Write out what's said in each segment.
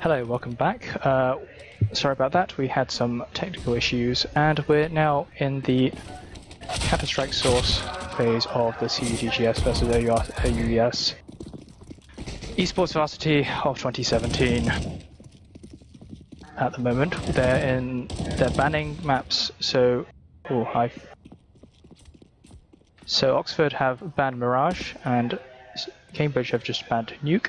Hello, welcome back. Uh, sorry about that, we had some technical issues, and we're now in the Counter-Strike Source phase of the CUDGS versus OUES Esports Varsity of 2017. At the moment, they're in they're banning maps. So, oh, I. So Oxford have banned Mirage, and Cambridge have just banned Nuke.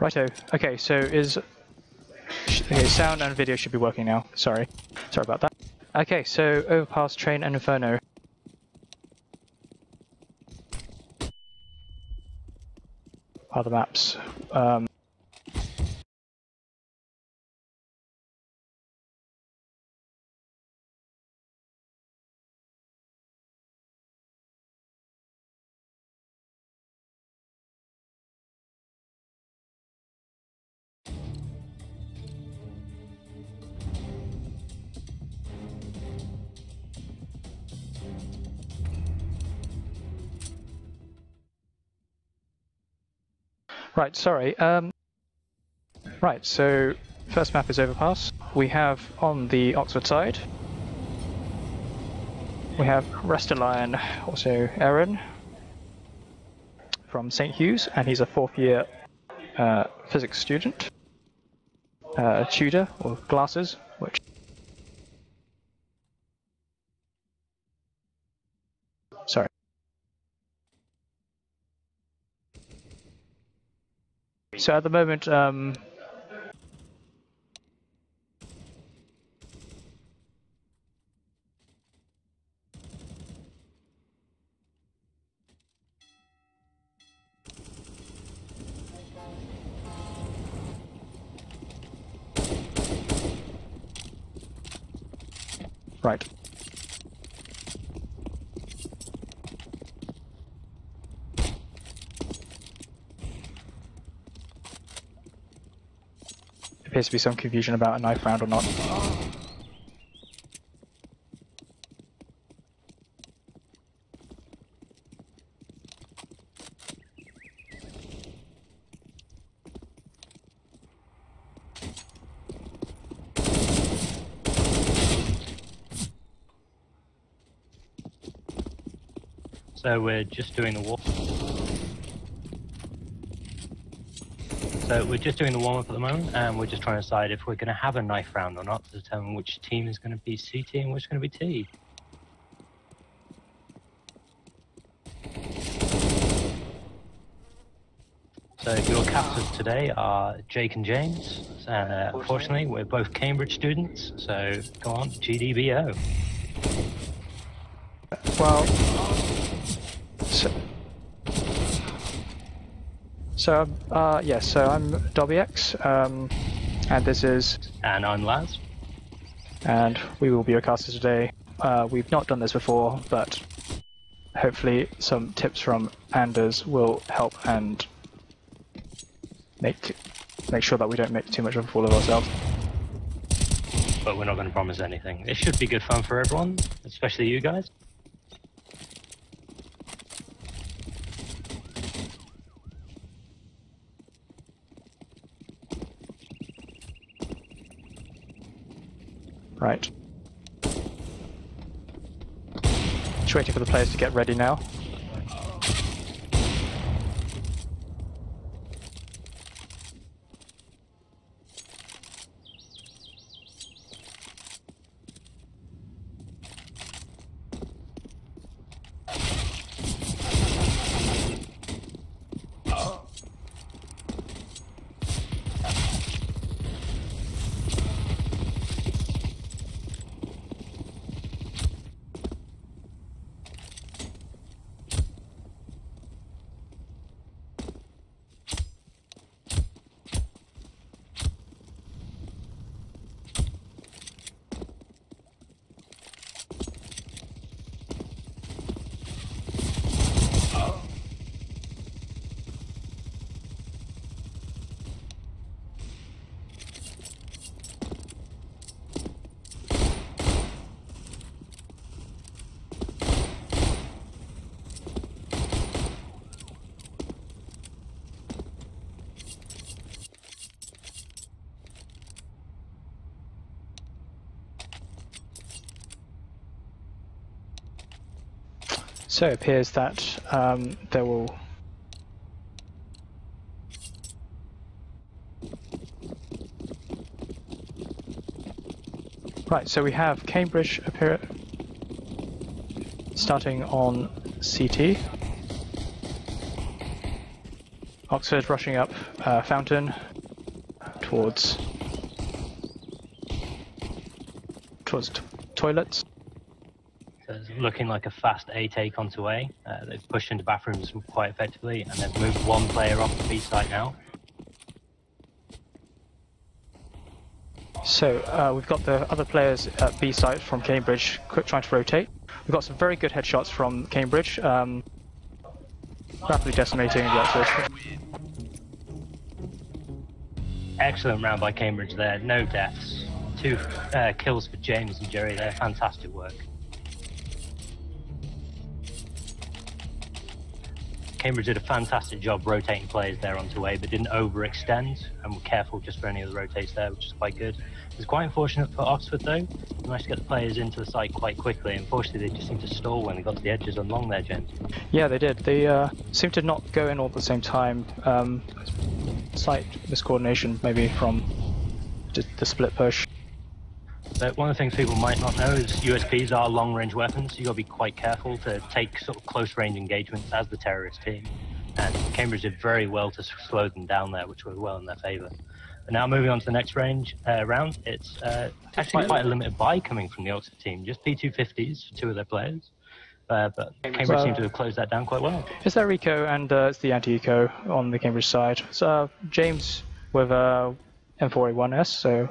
Righto. Okay, so is okay. Sound and video should be working now. Sorry, sorry about that. Okay, so overpass, train, and inferno. Other maps. Um, Right, sorry. Um, right, so first map is Overpass. We have on the Oxford side, we have Restalion, also Aaron from St. Hugh's, and he's a fourth year uh, physics student. Uh, tutor, or glasses, which Sorry. So at the moment, um, right. Appears to be some confusion about a knife round or not. So we're just doing the walk. So we're just doing the warm up at the moment, and we're just trying to decide if we're going to have a knife round or not to determine which team is going to be CT and which is going to be T. So your captors today are Jake and James, and uh, unfortunately we're both Cambridge students. So go on, GDBO. Well, so, so uh, yes, so I'm WX, um, and this is, And I'm Laz. and we will be your casters today. Uh, we've not done this before, but hopefully some tips from Anders will help and make make sure that we don't make too much of a fool of ourselves. but we're not going to promise anything. It should be good fun for everyone, especially you guys. Right. Just waiting for the players to get ready now. So it appears that um, there will. Right, so we have Cambridge appear starting on CT. Oxford rushing up uh, Fountain towards towards toilets. Looking like a fast A take onto A. Uh, they've pushed into bathrooms quite effectively, and they've moved one player off the B site now. So uh, we've got the other players at B site from Cambridge trying to rotate. We've got some very good headshots from Cambridge, um, rapidly decimating the Oxford. Excellent round by Cambridge there. No deaths. Two uh, kills for James and Jerry there. Fantastic work. Cambridge did a fantastic job rotating players there onto A, but didn't overextend and were careful just for any of the rotates there, which is quite good. It was quite unfortunate for Oxford though. They managed to get the players into the site quite quickly. Unfortunately, they just seemed to stall when they got to the edges on long there, James. Yeah, they did. They uh, seemed to not go in all at the same time. Um, slight miscoordination maybe from the split push. But one of the things people might not know is USPs are long-range weapons. So you got to be quite careful to take sort of close-range engagements as the terrorist team. And Cambridge did very well to slow them down there, which was well in their favour. But now moving on to the next range uh, round, it's uh, actually quite a limited buy coming from the Oxford team. Just P250s for two of their players. Uh, but Cambridge Well- seem to have closed that down quite well. It's their eco and uh, it's the anti-eco on the Cambridge side. So uh, James with uh, M4A1S, so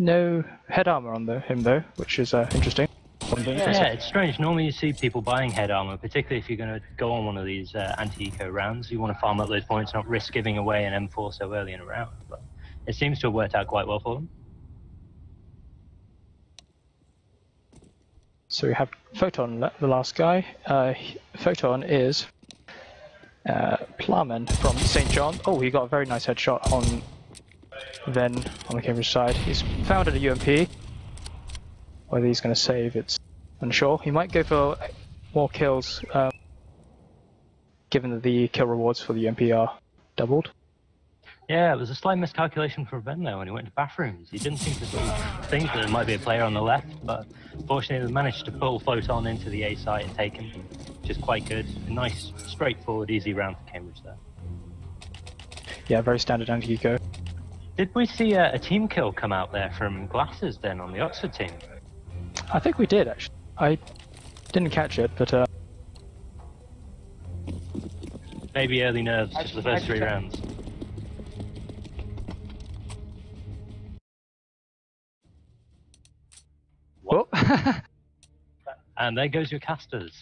no head armor on the, him though, which is uh, interesting. Yeah, it's strange. Normally you see people buying head armor, particularly if you're going to go on one of these uh, anti-eco rounds. You want to farm up those points, not risk giving away an M4 so early in a round. But it seems to have worked out quite well for them. So we have Photon, the last guy. Uh, Photon is uh, Plowman from St. John. Oh, he got a very nice headshot on Ven on the Cambridge side. He's found at a UMP. Whether he's going to save, it's unsure. He might go for more kills, um, given that the kill rewards for the UMP are doubled. Yeah, it was a slight miscalculation for Ben there when he went to bathrooms. He didn't seem to think that there might be a player on the left, but fortunately they managed to pull Photon into the A site and take him, which is quite good. A nice, straightforward, easy round for Cambridge there. Yeah, very standard anti-eco. Did we see a, a team kill come out there from Glasses then on the Oxford team? I think we did actually. I didn't catch it, but uh, Maybe early nerves, just the first three rounds. well, And there goes your casters.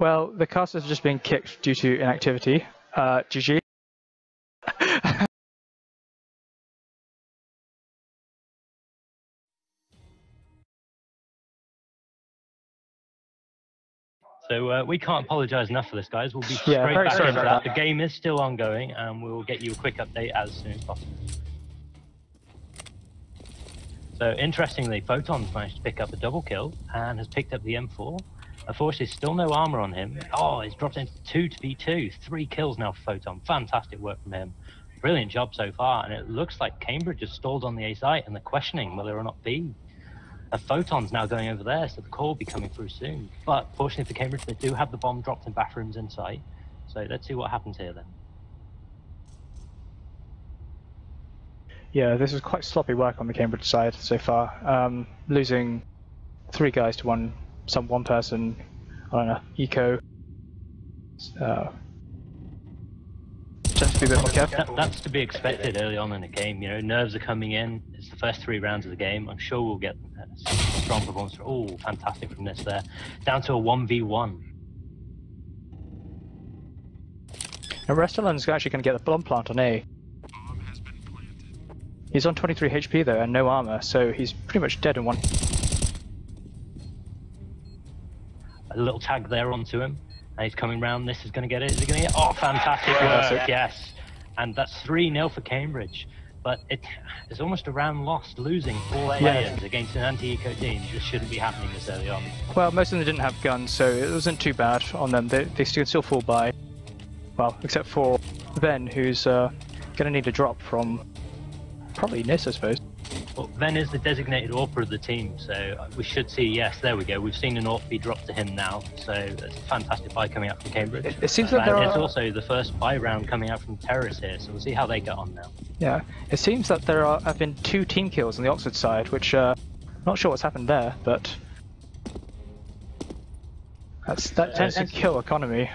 Well, the casters has just been kicked due to inactivity. Uh, GG. So uh, we can't apologise enough for this, guys. We'll be Yeah, straight very back sorry into that. that. The game is still ongoing, and we will get you a quick update as soon as possible. So interestingly, Photon's managed to pick up a double kill and has picked up the M4. Unfortunately, still no armor on him. Oh, he's dropped into two to V2. Three kills now for Photon. Fantastic work from him. Brilliant job so far. And it looks like Cambridge has stalled on the A site and they're questioning whether or not B. A photon's now going over there, so the call will be coming through soon. But fortunately for Cambridge, they do have the bomb dropped in bathrooms in sight. So let's see what happens here then. Yeah, this is quite sloppy work on the Cambridge side so far. Um, losing three guys to one, some one person on a eco. Uh, just to be a bit more careful. That, that's to be expected early on in the game. You know, nerves are coming in. It's the first three rounds of the game. I'm sure we'll get a strong performance. Oh, fantastic from this there. Down to a 1v1. Now Restylon's actually going to get the bomb plant on A. He's on 23 HP though and no armor, so he's pretty much dead in one. A little tag there onto him. And he's coming round. This is going to get it. Is he going to get it? Oh, fantastic Fantastic. work. Yes. And that's 3 0 for Cambridge. but it, it's almost a round lost, losing four players against an anti-eco team. This shouldn't be happening this early on. Well, most of them didn't have guns, so it wasn't too bad on them. They, they still still fall by. Well, except for Ben, who's uh, going to need a drop from probably Nis, I suppose. Well, Ven is the designated AWPer of the team, so we should see, yes, there we go. We've seen an AWP be dropped to him now, so it's a fantastic buy coming out from Cambridge. It, it seems that And there it's are. also the first buy round coming out from Terrace here, so we'll see how they get on now. Yeah, it seems that there are, have been two team kills on the Oxford side, which uh, not sure what's happened there, but that's that tends to kill economy.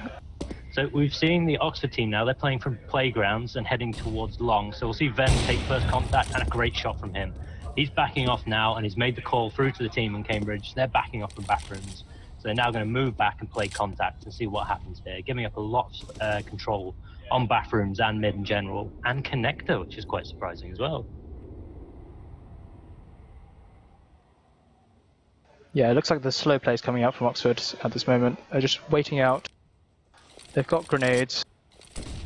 So we've seen the Oxford team now. They're playing from playgrounds and heading towards long. So we'll see Ven take first contact and a great shot from him. He's backing off now and he's made the call through to the team in Cambridge. They're backing off from bathrooms. So they're now going to move back and play contact and see what happens there, giving up a lot of uh, control on bathrooms and mid in general, and connector, which is quite surprising as well. Yeah, it looks like the slow play is coming out from Oxford at this moment. They're just waiting out. They've got grenades,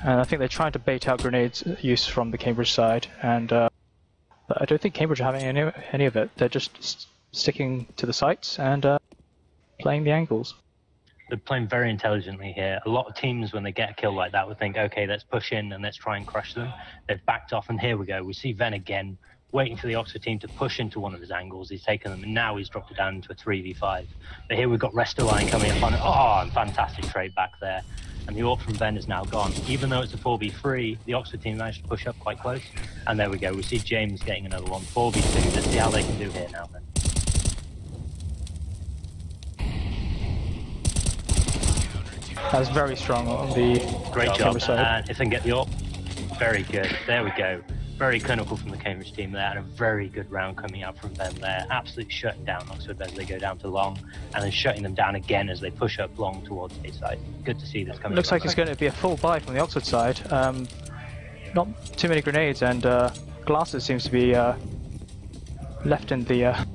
and I think they're trying to bait out grenades use from the Cambridge side. And uh, but I don't think Cambridge are having any any of it. They're just sticking to the sites and uh, playing the angles. They're playing very intelligently here. A lot of teams, when they get a kill like that, would think, okay, let's push in and let's try and crush them. They've backed off, and here we go. We see Ven again, waiting for the Oxford team to push into one of his angles. He's taken them, and now he's dropped it down into a 3v5. But here we've got Restoline coming up on it. Oh, fantastic trade back there. And the AWP from Ven is now gone. Even though it's a 4v3, the Oxford team managed to push up quite close. And there we go. We see James getting another one. 4v2. Let's see how they can do here now, then. That's very strong on the Great job. And if they can get the op, very good. There we go. Very clinical from the Cambridge team there, and a very good round coming out from them there. Absolutely shutting down Oxford as they go down to long, and then shutting them down again as they push up long towards A side. Good to see this coming. Looks like it's going to be a full buy from the Oxford side. Um, not too many grenades, and uh, glasses seems to be uh, left in the uh,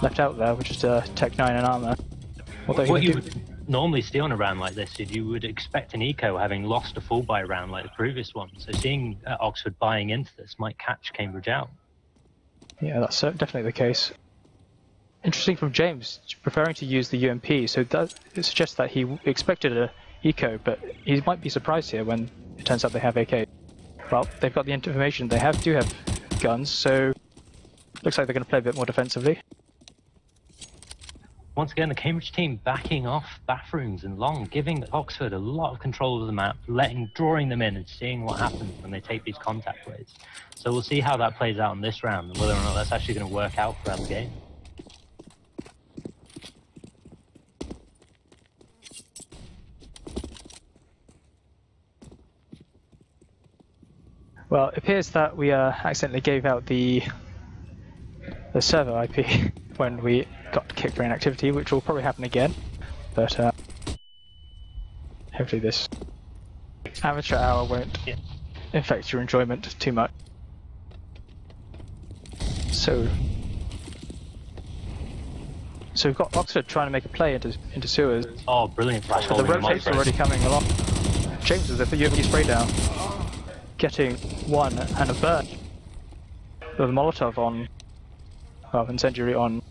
left out there, which is uh, Tec 9 and armor. Although What you would normally on a round like this you would expect an eco having lost a full buy round like the previous one. So seeing uh, Oxford buying into this might catch Cambridge out. yeah, that's uh, definitely the case. Interesting from James, preferring to use the UMP, so that suggests that he expected a eco, but he might be surprised here when it turns out they have AK. Well, they've got the information. They have do have guns, so looks like they're going to play a bit more defensively. Once again, the Cambridge team backing off bathrooms and long, giving Oxford a lot of control of the map, letting, drawing them in and seeing what happens when they take these contact plays. So we'll see how that plays out in this round and whether or not that's actually going to work out for the game. Well, it appears that we uh, accidentally gave out the the server IP when we got kicked for inactivity, which will probably happen again. But uh, hopefully this amateur hour won't affect your enjoyment too much. So, so we've got Oxford trying to make a play into into sewers. Oh, brilliant flash But the rotates are already coming along. James is with the UMP spray down, getting one and a burn. With a Molotov on, well, incendiary on.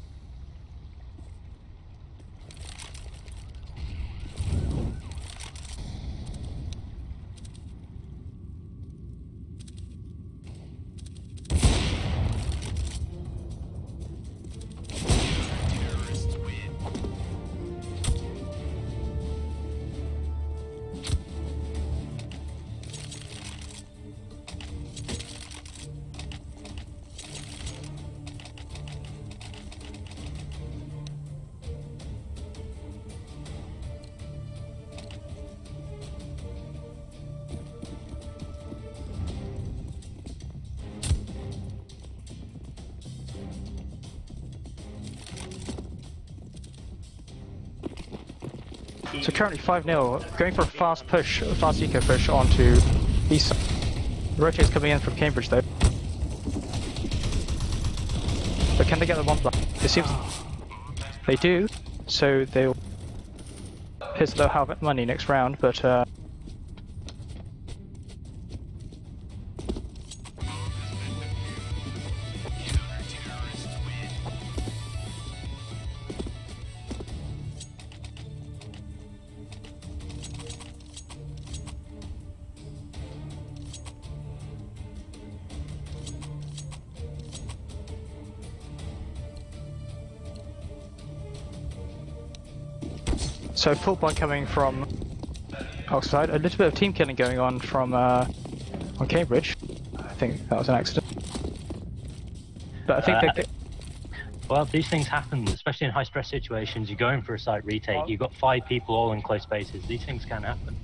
So currently 5 0, going for a fast push, a fast eco push onto east side. Rotates coming in from Cambridge though. But can they get the one block? It seems they do, so they'll. They'll have money next round, but uh, So full buy coming from Oxford. A little bit of team killing going on from uh, on Cambridge. I think that was an accident. But I think Uh, they, Well, these things happen, especially in high stress situations. You're going for a site retake. You've got five people all in close spaces. These things can happen.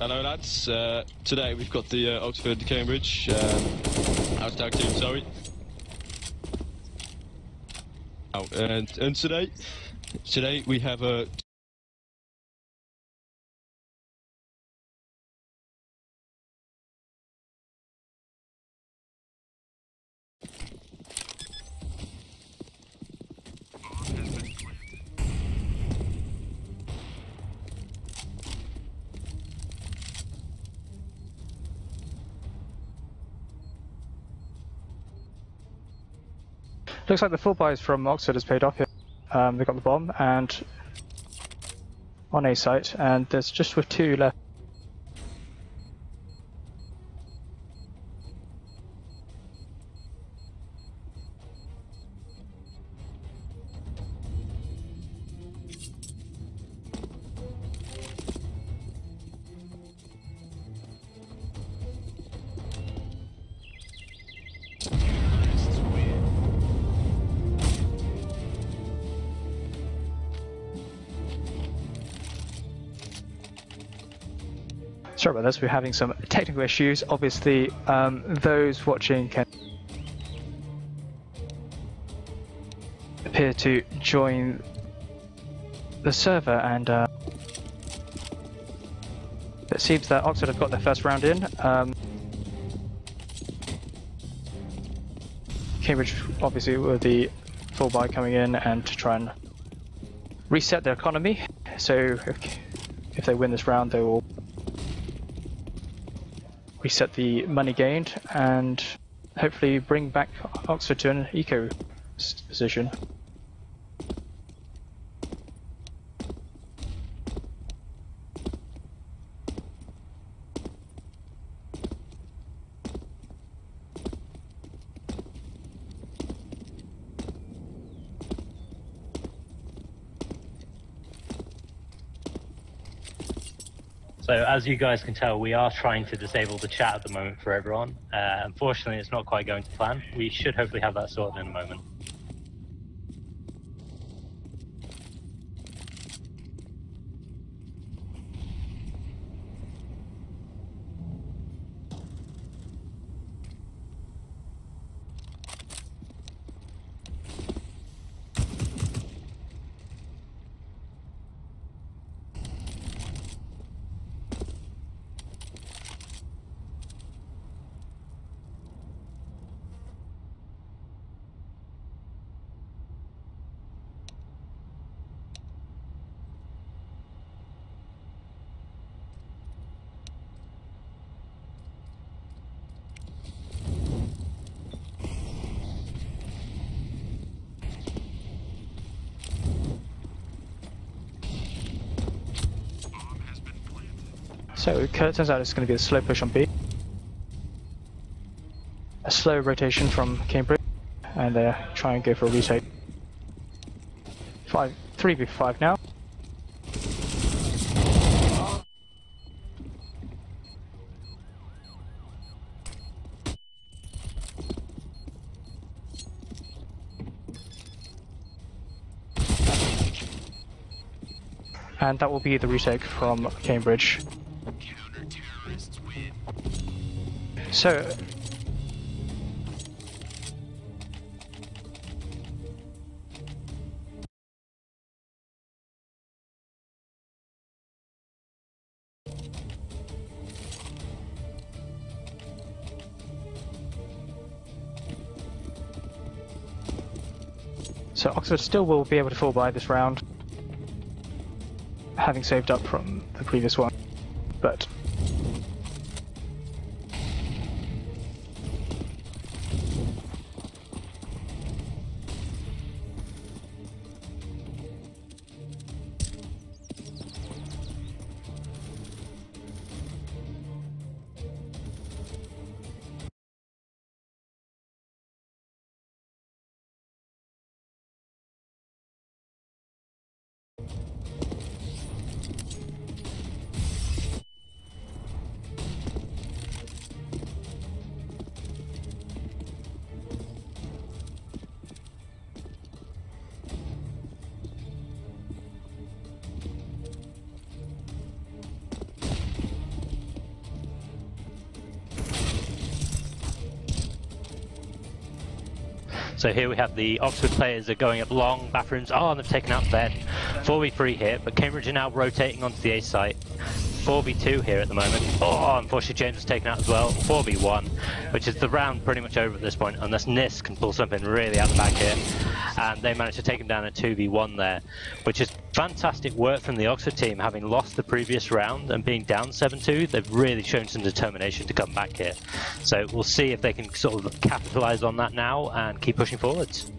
Hello lads, uh, today we've got the uh, Oxford Cambridge um, house tag team, sorry. Oh, and, and today, today we have a looks like the full buys from Oxford has paid off here. Um, they got the bomb and on A site, and there's just with two left. This, we're having some technical issues. Obviously, um, those watching can appear to join the server, and uh, it seems that Oxford have got their first round in. Um, Cambridge, obviously, with the full buy coming in and to try and reset their economy. So, if, if they win this round, they will reset the money gained and hopefully bring back Oxford to an eco position. So as you guys can tell, we are trying to disable the chat at the moment for everyone. Uh, unfortunately, it's not quite going to plan. We should hopefully have that sorted in a moment. So it turns out it's going to be a slow push on B. A slow rotation from Cambridge, and uh, try and go for a retake. Five, three v five now. And that will be the retake from Cambridge. So, so Oxford still will be able to fall by this round, having saved up from the previous one, but So here we have the Oxford players are going up long bathrooms. Oh, and they've taken out Ben. 4v3 here, but Cambridge are now rotating onto the A site. 4v2 here at the moment. Oh, unfortunately James was taken out as well. 4v1, which is the round pretty much over at this point, unless NIS can pull something really out the back here. And they managed to take him down at 2v1 there, which is fantastic work from the Oxford team, having lost the previous round and being down 7-2. They've really shown some determination to come back here. So we'll see if they can sort of capitalise on that now and keep pushing forwards.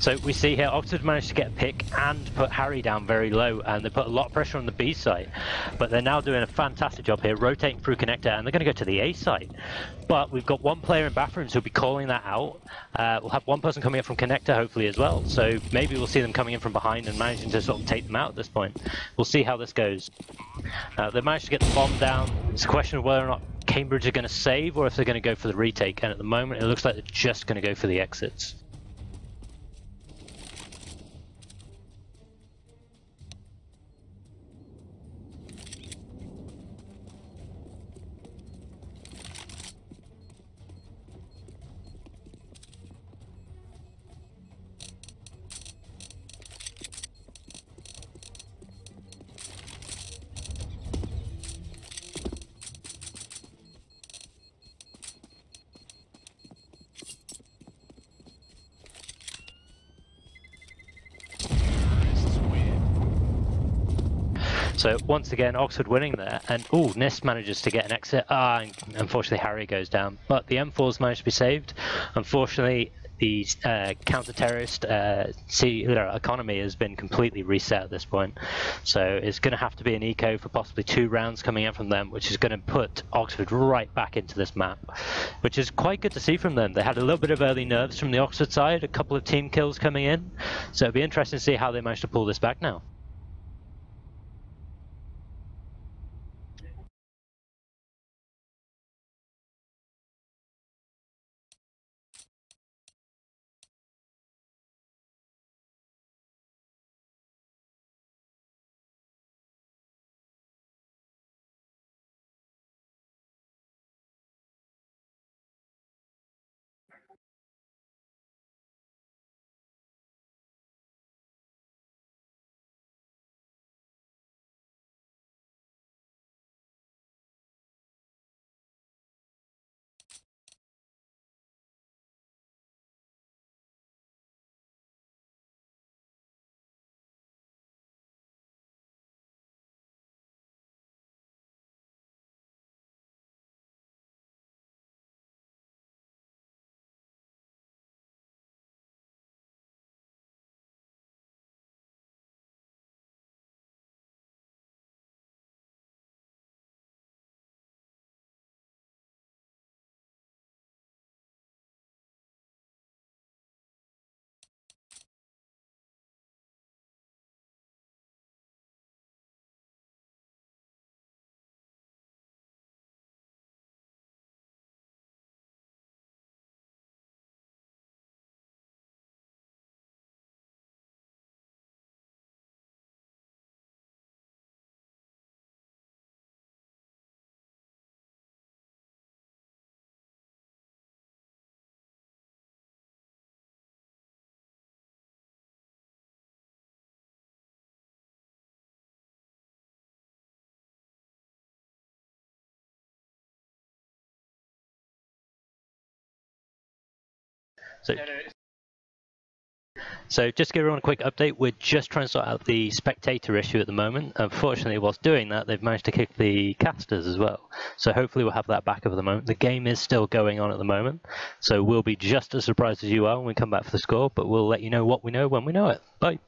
So we see here Oxford managed to get a pick and put Harry down very low and they put a lot of pressure on the B site. But they're now doing a fantastic job here, rotating through connector and they're going to go to the A site. But we've got one player in bathrooms who'll be calling that out. Uh, we'll have one person coming up from connector hopefully as well. So maybe we'll see them coming in from behind and managing to sort of take them out at this point. We'll see how this goes. Uh, they managed to get the bomb down. It's a question of whether or not Cambridge are going to save or if they're going to go for the retake. And at the moment it looks like they're just going to go for the exits. Once again, Oxford winning there, and oh, NIST manages to get an exit. Ah, unfortunately Harry goes down, but the M4s managed to be saved. Unfortunately, the uh, counter-terrorist uh, economy has been completely reset at this point. So it's going to have to be an eco for possibly two rounds coming out from them, which is going to put Oxford right back into this map, which is quite good to see from them. They had a little bit of early nerves from the Oxford side, a couple of team kills coming in. So it'll be interesting to see how they manage to pull this back now. So, so just to give everyone a quick update, we're just trying to sort out the spectator issue at the moment. Unfortunately, whilst doing that, they've managed to kick the casters as well. So hopefully we'll have that back over the moment. The game is still going on at the moment, so we'll be just as surprised as you are when we come back for the score, but we'll let you know what we know when we know it. Bye.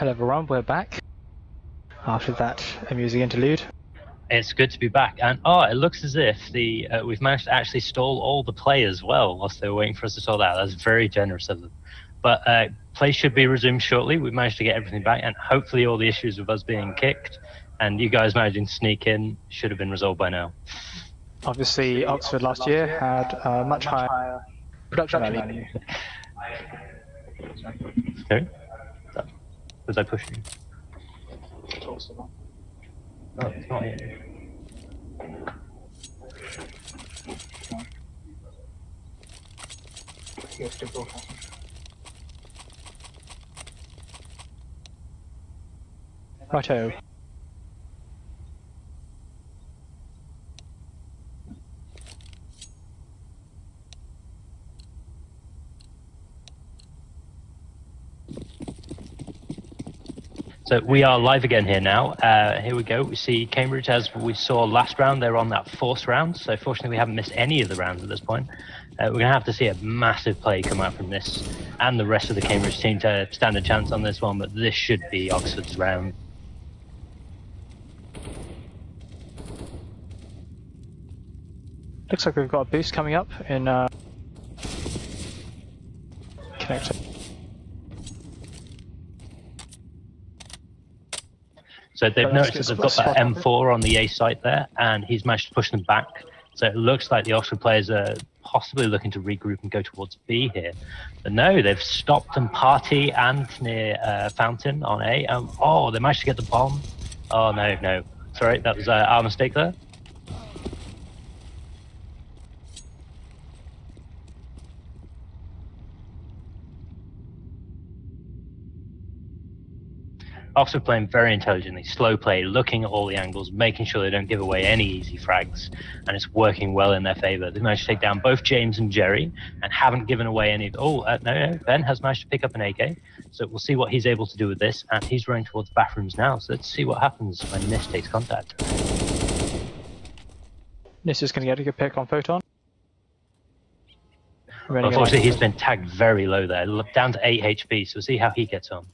Hello everyone, we're back. After that amusing interlude. It's good to be back, and oh, it looks as if the uh, we've managed to actually stall all the play as well whilst they were waiting for us to sort that. That's very generous of them. But uh, play should be resumed shortly. We've managed to get everything back, and hopefully all the issues with us being kicked and you guys managing to sneak in should have been resolved by now. Obviously, Oxford last year had a much higher production value. Sorry? Was I pushing? Oh, it's not here. Righto. So we are live again here now. Uh, here we go. We see Cambridge as we saw last round. They're on that fourth round. So fortunately, we haven't missed any of the rounds at this point. Uh, we're going to have to see a massive play come out from this and the rest of the Cambridge team to stand a chance on this one. But this should be Oxford's round. Looks like we've got a boost coming up in uh. So they've noticed get they've got that M4 on the A site there, and he's managed to push them back. So it looks like the Oxford players are possibly looking to regroup and go towards B here. But no, they've stopped and party and near uh, Fountain on A. Um, oh, they managed to get the bomb. Oh no, no, sorry, that was uh, our mistake there. Oxford playing very intelligently, slow play, looking at all the angles, making sure they don't give away any easy frags, and it's working well in their favour. They've managed to take down both James and Jerry, and haven't given away any. Oh, uh, no, no, Ben has managed to pick up an AK, so we'll see what he's able to do with this, and he's running towards the bathrooms now. So let's see what happens when Nis takes contact. This is going to get a good pick on Photon. Running Unfortunately, he's been tagged very low there, down to 8 HP. So we'll see how he gets on.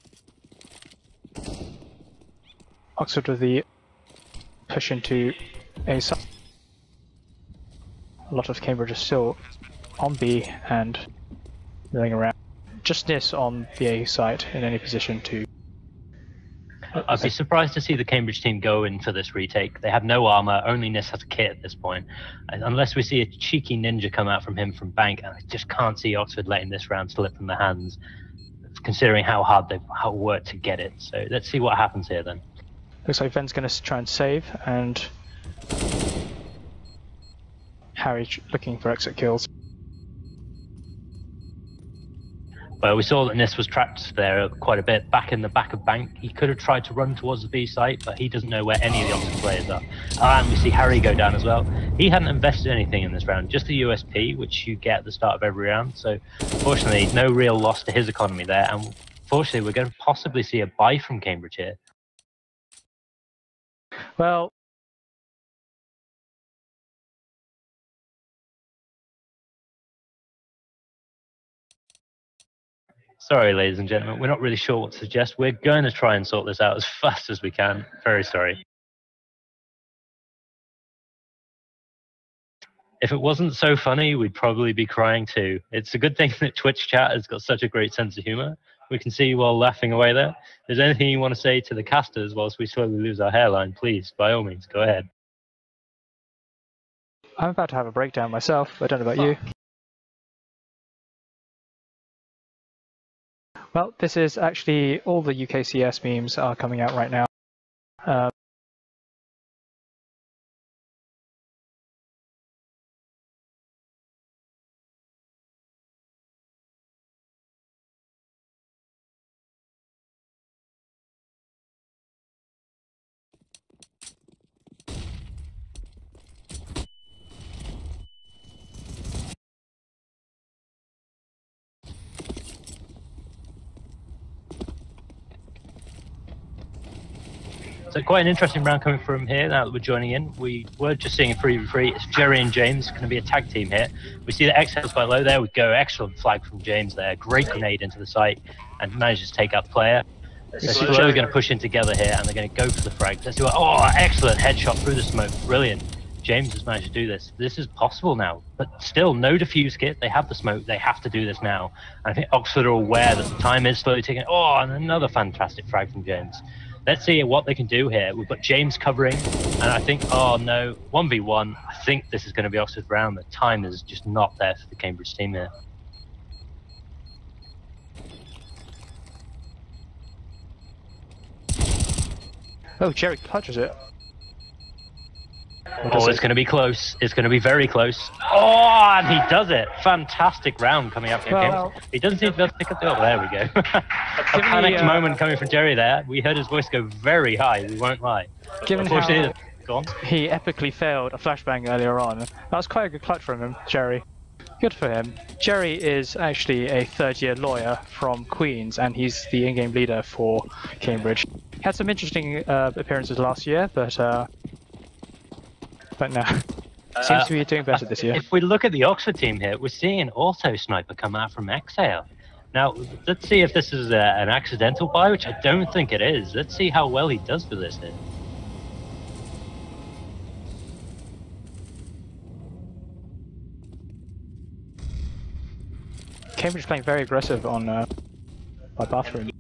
Oxford with the push into A side. A lot of Cambridge is still on B and milling around. Just Nis on the A site in any position to. I'd be surprised to see the Cambridge team go in for this retake. They have no armor, only Nis has a kit at this point. Unless we see a cheeky ninja come out from him from Bank, and I just can't see Oxford letting this round slip from their hands, considering how hard they've how worked to get it. So let's see what happens here then. Looks like Ven's going to try and save, and Harry looking for exit kills. Well, we saw that Nis was trapped there quite a bit back in the back of Bank. He could have tried to run towards the B site, but he doesn't know where any of the Oxford players are. And we see Harry go down as well. He hadn't invested anything in this round, just the USP, which you get at the start of every round. So, fortunately, no real loss to his economy there. And fortunately, we're going to possibly see a buy from Cambridge here. Well, Sorry, ladies and gentlemen, we're not really sure what to suggest. We're going to try and sort this out as fast as we can. Very sorry. If it wasn't so funny, we'd probably be crying too. It's a good thing that Twitch chat has got such a great sense of humor. We can see you all laughing away there. If there's anything you want to say to the casters whilst we slowly lose our hairline, please, by all means, go ahead. I'm about to have a breakdown myself. I don't know about you. Well, this is actually all the UKCS memes are coming out right now. Uh, So quite an interesting round coming from here now that we're joining in. We were just seeing a 3v3. It's Jerry and James going to be a tag team here. We see the Exhale's quite low. There we go. Excellent flag from James there. Great grenade into the site and manages to take out the player. So slowly going to push in together here and they're going to go for the frag. Let's see what. Oh, excellent headshot through the smoke. Brilliant. James has managed to do this. This is possible now, but still no defuse kit. They have the smoke. They have to do this now. And I think Oxford are aware that the time is slowly ticking. Oh, and another fantastic frag from James. Let's see what they can do here. We've got James covering, and I think, oh no, 1v1. I think this is going to be Oxford Brown. The time is just not there for the Cambridge team here. oh, Jerry clutches it. Or Oh, it's it? going to be close. It's going to be very close. Oh, and he does it. Fantastic round coming up from Well- James. He doesn't seem to be able to pick up the. Oh, there we go. a Given panicked the, uh, moment coming from Jerry there. We heard his voice go very high. We won't lie. Given Unfortunately, how gone. he epically failed a flashbang earlier on, that was quite a good clutch from him, Jerry. Good for him. Jerry is actually a third year lawyer from Queens and he's the in game leader for Cambridge. He Had some interesting uh, appearances last year, but uh, but no. Seems Uh, to be doing better this year. If we look at the Oxford team here, we're seeing an auto sniper come out from Exhale. Now, let's see if this is a, an accidental buy, which I don't think it is. Let's see how well he does for this here. Cambridge playing very aggressive on uh, by bathroom.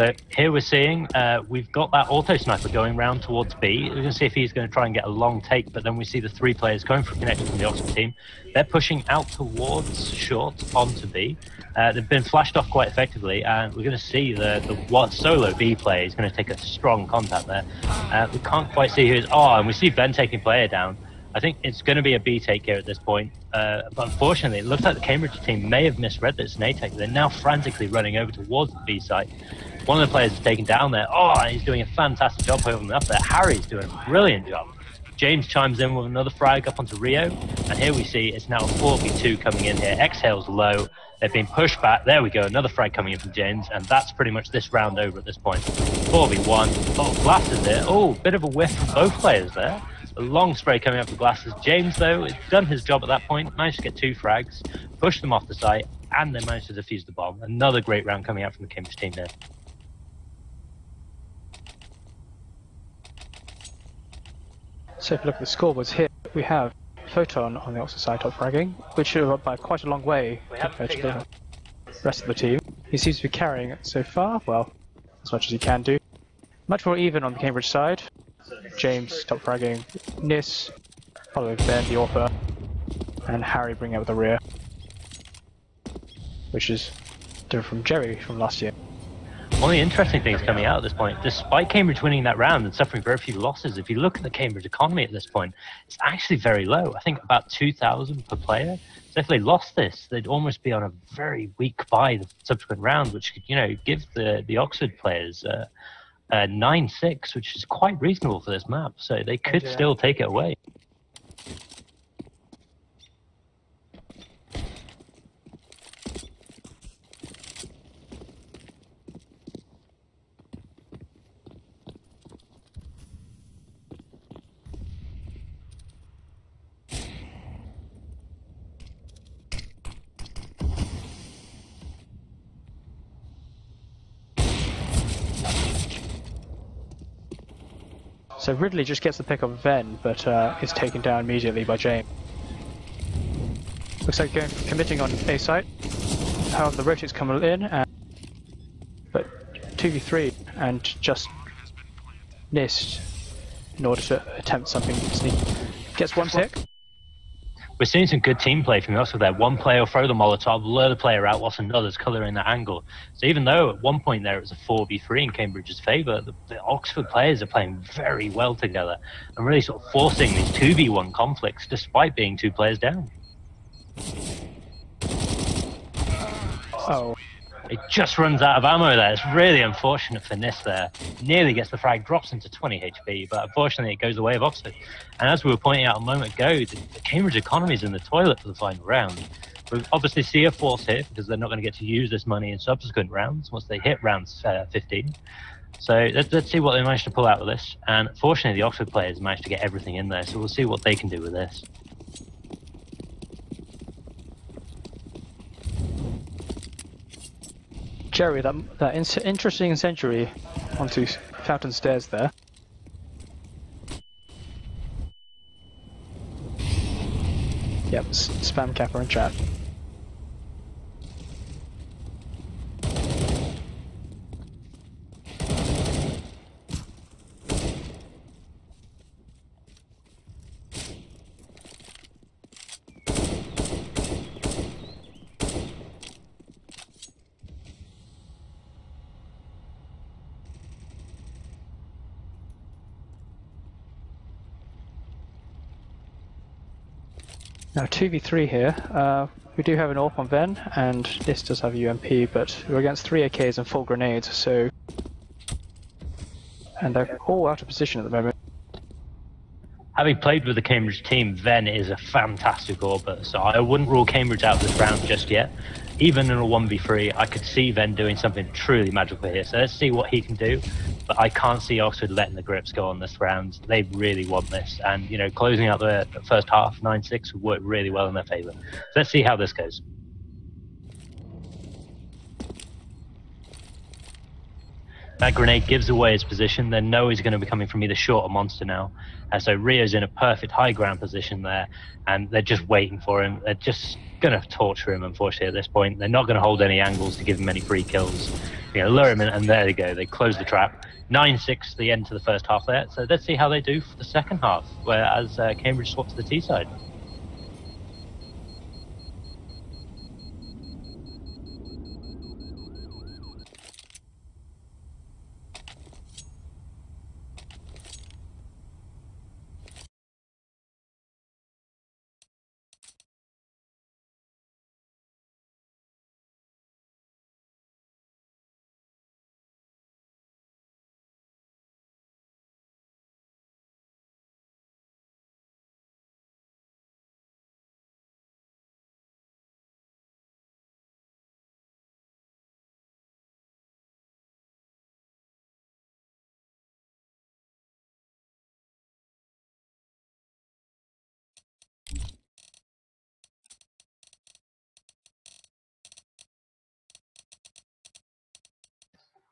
So here we're seeing uh, we've got that auto sniper going round towards B. We're going to see if he's going to try and get a long take, but then we see the three players going for connection from the Oxford team. They're pushing out towards short onto B. Uh, they've been flashed off quite effectively, and we're going to see the the what solo B player is going to take a strong contact there. Uh, we can't quite see who's. Oh, and we see Ben taking player down. I think it's going to be a B take here at this point. Uh, but unfortunately, it looks like the Cambridge team may have misread that it's an A take. They're now frantically running over towards the B site. One of the players is taken down there. Oh, he's doing a fantastic job holding up there. Harry's doing a brilliant job. James chimes in with another frag up onto Rio. And here we see it's now a 4v2 coming in here. Exhale's low. They've been pushed back. There we go. Another frag coming in from James. And that's pretty much this round over at this point. 4v1. Oh, glasses there. Oh, bit of a whiff from both players there. A long spray coming up for glasses. James, though, has done his job at that point. Managed to get two frags, pushed them off the site, and they managed to defuse the bomb. Another great round coming out from the Cambridge team there. So if you look at the scoreboards here, we have Photon on the Oxford side top fragging, which is by quite a long way We compared to the rest of the team. He seems to be carrying it so far, well, as much as he can do. Much more even on the Cambridge side. James top fragging, Nis, followed Ben, the author, and Harry bringing out the rear. Which is different from Jerry from last year. One of the interesting things coming out at this point, despite Cambridge winning that round and suffering very few losses, if you look at the Cambridge economy at this point, it's actually very low. I think about 2,000 per player. So if they lost this, they'd almost be on a very weak buy the subsequent round, which could, you know, give the, the Oxford players uh, uh, 9-6, which is quite reasonable for this map. So they could still take it away. So Ridley just gets the pick of Ven, but uh, is taken down immediately by James. Looks like going committing on A site. However, the rotates come in, and, but 2v3 and just missed in order to attempt something sneaky. Gets one tick. We're seeing some good team play from with that. One player will throw the Molotov, lure the player out whilst another's colouring that angle. So even though at one point there it was a 4v3 in Cambridge's favour, the, the, Oxford players are playing very well together and really sort of forcing these 2v1 conflicts despite being two players down. Oh. It just runs out of ammo there. It's really unfortunate for Nis there. Nearly gets the frag, drops into 20 HP, but unfortunately it goes the way of Oxford. And as we were pointing out a moment ago, the, Cambridge economy is in the toilet for the final round. We obviously see a force here because they're not going to get to use this money in subsequent rounds once they hit round uh, 15. So let's, let's see what they manage to pull out with this. And fortunately, the Oxford players managed to get everything in there, so we'll see what they can do with this. Jerry, that, that in interesting century onto Fountain Stairs there. Yep, spam Kappa and chat. Now 2v3 here, uh, we do have an AWP on Ven, and this does have UMP, but we're against 3 AKs and 4 grenades, so... And they're all out of position at the moment. Having played with the Cambridge team, Ven is a fantastic AWPer, so I wouldn't rule Cambridge out of this round just yet. Even in a 1v3, I could see Ven doing something truly magical here, so let's see what he can do but I can't see Oxford letting the grips go on this round. They really want this, and you know, closing out the first half nine six would work really well in their favour. So let's see how this goes. That grenade gives away his position. then know he's going to be coming from either short or monster now. And so Rio's in a perfect high ground position there, and they're just waiting for him. They're just going to torture him, unfortunately, at this point. They're not going to hold any angles to give him any free kills. You know, lure him in, and there they go. They close the trap. 9-6 the end to the first half there. So let's see how they do for the second half, whereas uh, Cambridge swaps to the T side.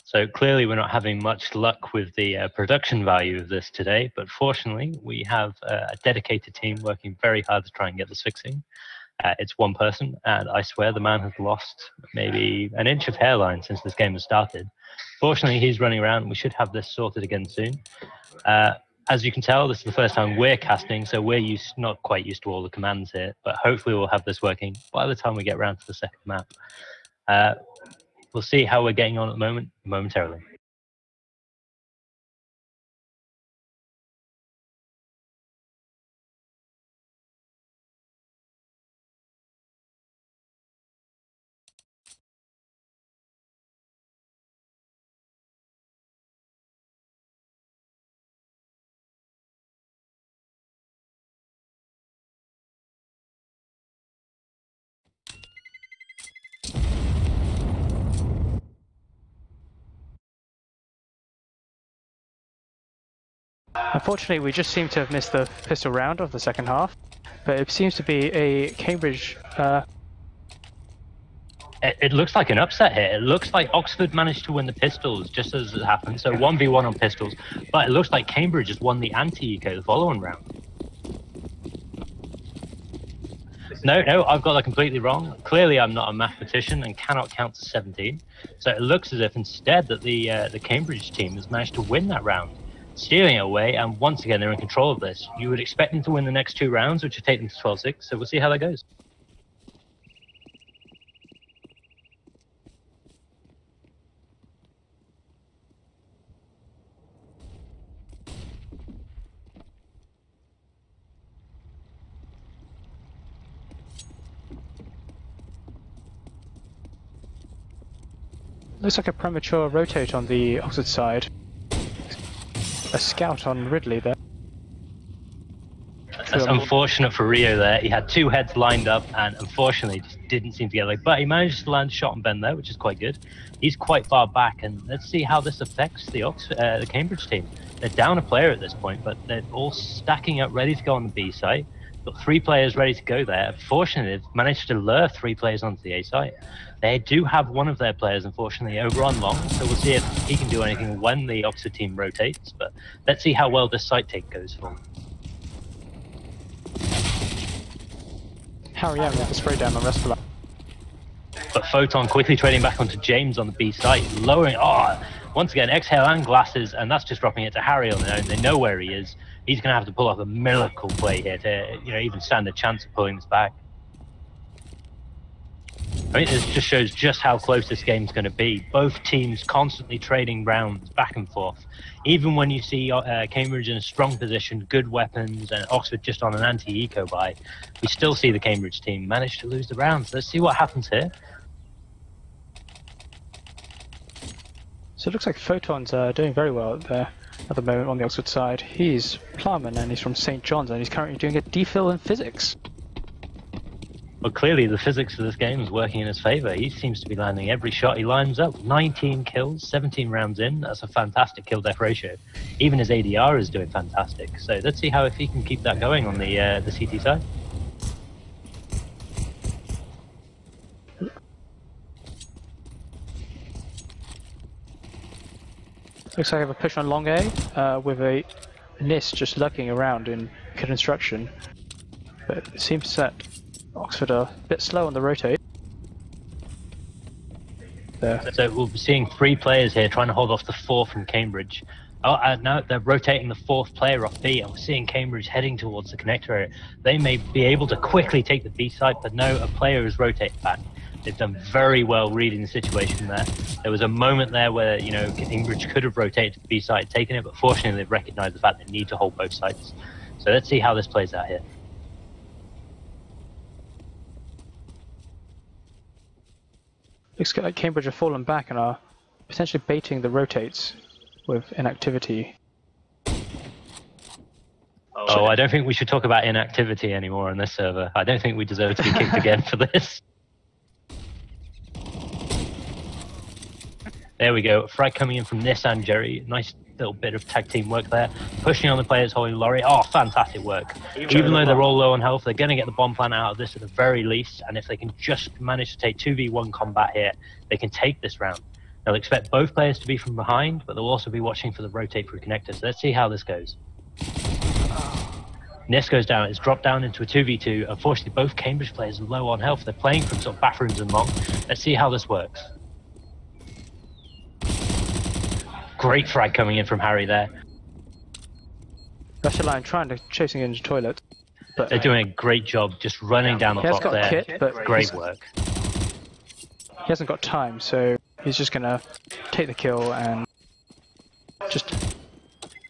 So clearly, we're not having much luck with the uh, production value of this today, but fortunately, we have a dedicated team working very hard to try and get this fixing. Uh, it's one person, and I swear the man has lost maybe an inch of hairline since this game has started. Fortunately, he's running around. We should have this sorted again soon. Uh, as you can tell, this is the first time we're casting, so we're used, not quite used to all the commands here, but hopefully we'll have this working by the time we get around to the second map. Uh, we'll see how we're getting on at the moment momentarily. Unfortunately, we just seem to have missed the pistol round of the second half, but it seems to be a Cambridge uh, It, it looks like an upset here. It looks like Oxford managed to win the pistols just as it happened. So 1v1 on pistols. But it looks like Cambridge has won the anti-eco the following round. No, no, I've got that completely wrong. Clearly, I'm not a mathematician and cannot count to 17. So it looks as if instead that the uh, the Cambridge team has managed to win that round, stealing away, and once again they're in control of this. You would expect them to win the next two rounds, which would take them to 12-6. So we'll see how that goes. Looks like a premature rotate on the Oxford side. A scout on Ridley there. That's unfortunate for Rio there. He had two heads lined up and unfortunately just didn't seem to get like. But he managed to land a shot on Ben there, which is quite good. He's quite far back, and let's see how this affects the Oxford, uh, the Cambridge team. They're down a player at this point, but they're all stacking up, ready to go on the B site. Got three players ready to go there. Fortunately, they've managed to lure three players onto the A site. They do have one of their players, unfortunately, over on long, so we'll see if he can do anything when the Oxford team rotates. But let's see how well this site take goes for them. Harry Young with the spray down on Respirate. But Photon quickly trading back onto James on the B site, lowering. Oh, once again, exhale and glasses, and that's just dropping it to Harry on their own. They know where he is. He's going to have to pull off a miracle play here to, you know, even stand a chance of pulling this back. I mean, this just shows just how close this game's going to be. Both teams constantly trading rounds back and forth. Even when you see uh, Cambridge in a strong position, good weapons, and Oxford just on an anti-eco buy, we still see the Cambridge team manage to lose the rounds. Let's see what happens here. So it looks like Photon's uh, doing very well there at the moment on the Oxford side. He's Plowman and he's from St. John's and he's currently doing a DPhil in physics. Well, clearly the physics of this game is working in his favour. He seems to be landing every shot he lines up. 19 kills, 17 rounds in. That's a fantastic kill death ratio. Even his ADR is doing fantastic. So let's see how if he can keep that going on the uh, the CT side. Looks like I have a push on long A uh, with a NIS just lurking around in construction. But it seems that Oxford are a bit slow on the rotate. There. So we'll be seeing three players here trying to hold off the four from Cambridge. Oh, uh, now they're rotating the fourth player off B, and we're seeing Cambridge heading towards the connector area. They may be able to quickly take the B side, but no, a player is rotated back. They've done very well reading the situation there. There was a moment there where you know Cambridge could have rotated to the B side, taken it, but fortunately they've recognised the fact they need to hold both sides. So let's see how this plays out here. Looks like Cambridge have fallen back and are potentially baiting the rotates with inactivity. Oh, I don't think we should talk about inactivity anymore on this server. I don't think we deserve to be kicked again for this. There we go. Frag coming in from Nis and Jerry. Nice little bit of tag team work there. Pushing on the players, holding Laurie. Oh, fantastic work. Even though they're all low on health, they're going to get the bomb plant out of this at the very least. And if they can just manage to take 2v1 combat here, they can take this round. They'll expect both players to be from behind, but they'll also be watching for the rotate through connector. So let's see how this goes. Nis goes down, it's dropped down into a 2v2. Unfortunately, both Cambridge players are low on health. They're playing from sort of bathrooms and long. Let's see how this works. Great frag coming in from Harry there. Russia Line trying to chasing into the toilet. But They're uh, doing a great job just running down the He block there. kit, but Great work. he hasn't got time, so he's just gonna take the kill and just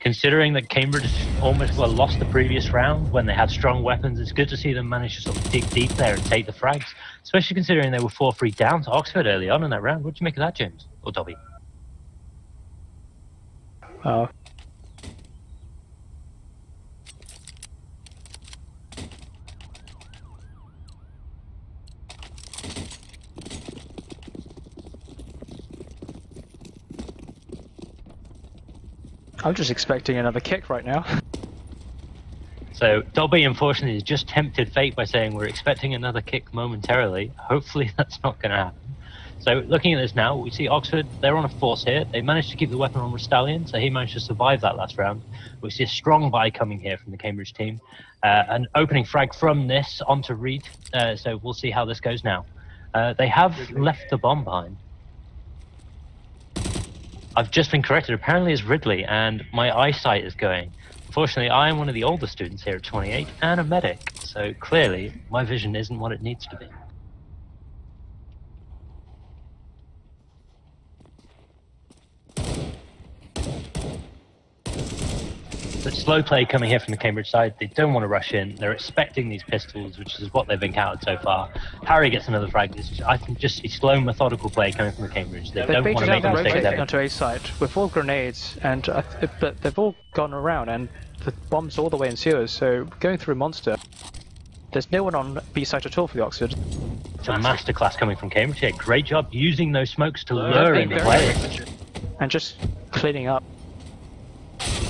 Considering that Cambridge almost well lost the previous round when they had strong weapons, it's good to see them manage to sort of dig deep there and take the frags. Especially considering they were 4-3 down to Oxford early on in that round. What do you make of that, James? Or Dobby? Uh, I'm just expecting another kick right now. So Dobby unfortunately has just tempted fate by saying we're expecting another kick momentarily. Hopefully that's not going to happen. So looking at this now, we see Oxford, they're on a force here. They managed to keep the weapon on Rastallion, so he managed to survive that last round. We see a strong buy coming here from the Cambridge team. Uh, an opening frag from this onto Reed, uh, so we'll see how this goes now. Uh, they have left the bomb behind. I've just been corrected. Apparently it's Ridley, and my eyesight is going. Fortunately, I am one of the older students here at 28 and a medic, so clearly my vision isn't what it needs to be. But slow play coming here from the Cambridge side. They don't want to rush in. They're expecting these pistols, which is what they've encountered so far. Harry gets another frag. It's, I can just see slow, methodical play coming from the Cambridge. They, They don't want to make out a that mistake rotating there. onto A site with all grenades, and uh, but they've all gone around, and the bombs all the way in sewers. So going through monster, there's no one on B site at all for the Oxford. It's a masterclass coming from Cambridge here. Great job using those smokes to lure in the very players. and just cleaning up.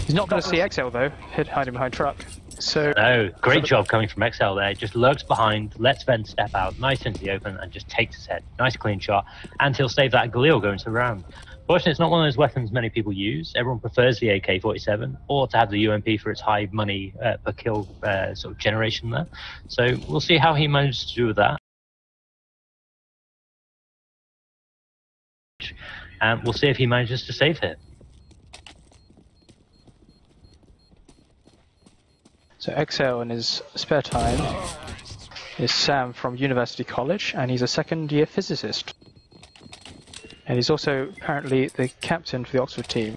He's not going to see XL though, hid hiding behind truck. So No, great job coming from XL there. Just lurks behind, lets Ben step out, nice into the open, and just takes his head. Nice clean shot, and he'll save that Galil going to the round. Fortunately, it's not one of those weapons many people use. Everyone prefers the AK-47 or to have the UMP for its high money uh, per kill uh, sort of generation there. So we'll see how he manages to do with that. And we'll see if he manages to save here. So XL in his spare time is Sam from University College, and he's a second year physicist. And he's also apparently the captain for the Oxford team.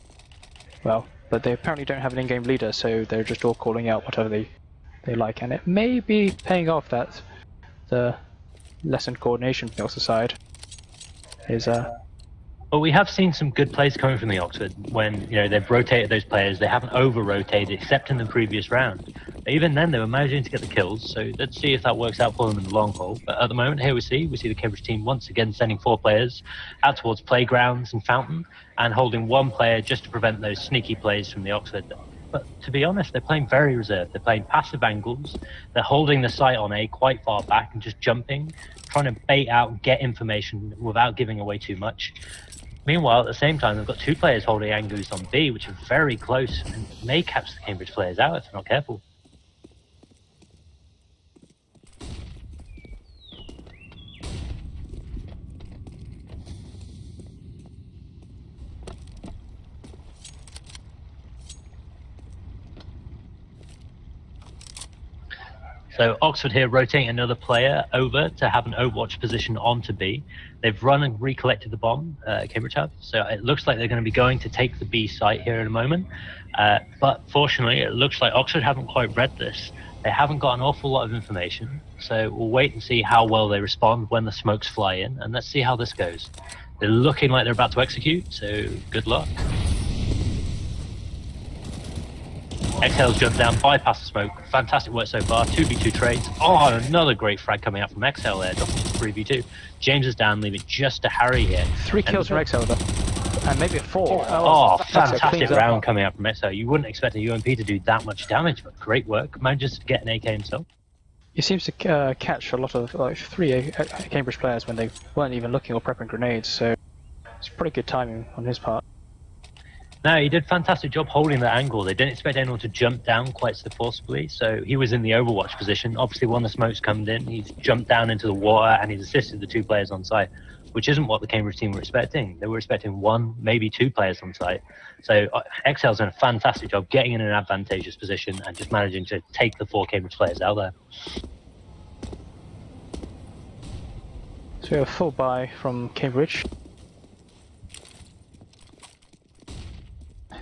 Well, but they apparently don't have an in-game leader, so they're just all calling out whatever they, they like. And it may be paying off that the lesson coordination from the Oxford side is uh, But we have seen some good plays coming from the Oxford when you know they've rotated those players. They haven't over rotated except in the previous round. Even then, they were managing to get the kills. So let's see if that works out for them in the long haul. But at the moment, here we see we see the Cambridge team once again sending four players out towards playgrounds and fountain, and holding one player just to prevent those sneaky plays from the Oxford. But to be honest, they're playing very reserved. They're playing passive angles. They're holding the sight on A quite far back and just jumping, trying to bait out, get information without giving away too much. Meanwhile, at the same time, they've got two players holding Angus on B, which are very close and may catch the Cambridge players out if they're not careful. So Oxford here rotating another player over to have an Overwatch position onto B. They've run and recollected the bomb, uh, Cambridge have. So it looks like they're going to be going to take the B site here in a moment. Uh, but fortunately, it looks like Oxford haven't quite read this. They haven't got an awful lot of information. So we'll wait and see how well they respond when the smokes fly in. And let's see how this goes. They're looking like they're about to execute, so good luck. Exhale's jumped down, bypass the smoke. Fantastic work so far. 2v2 trades. Oh, another great frag coming out from Exhale there. Dropping to 3v2. James is down, leaving just to Harry here. three kills from Exhale, though, and maybe a four. Oh, that's- that's a fantastic cleans up. round coming out from Exhale. You wouldn't expect a UMP to do that much damage, but great work. Manages to get an AK himself. He seems to uh, catch a lot of like three uh, Cambridge players when they weren't even looking or prepping grenades, so it's pretty good timing on his part. No, he did a fantastic job holding that angle. They didn't expect anyone to jump down quite so forcibly, so he was in the overwatch position. Obviously, when the smoke's come in, he's jumped down into the water and he's assisted the two players on site, which isn't what the Cambridge team were expecting. They were expecting one, maybe two players on site. So uh, Excel's done a fantastic job getting in an advantageous position and just managing to take the four Cambridge players out there. So we have a full buy from Cambridge.